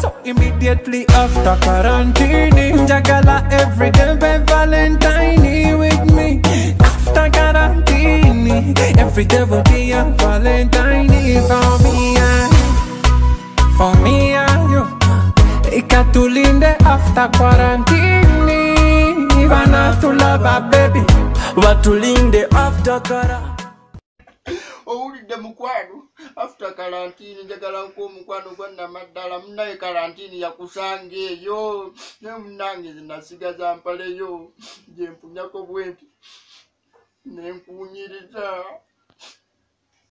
So immediately after quarantine, Jagala every day by Valentine with me. After quarantine, every day will be a Valentine for me and for me and you. Ikatulinde after quarantine, Ivana to love a baby. Watulinde after quarantine. owulidde mukwano kalantiini njagala nk'omukwano gwa namaddala munnaye kalantiini yakusanga eyo. Naye munnange zinasigaza mpaleyo gye mpunyako bwe nti nenkuwunyiriza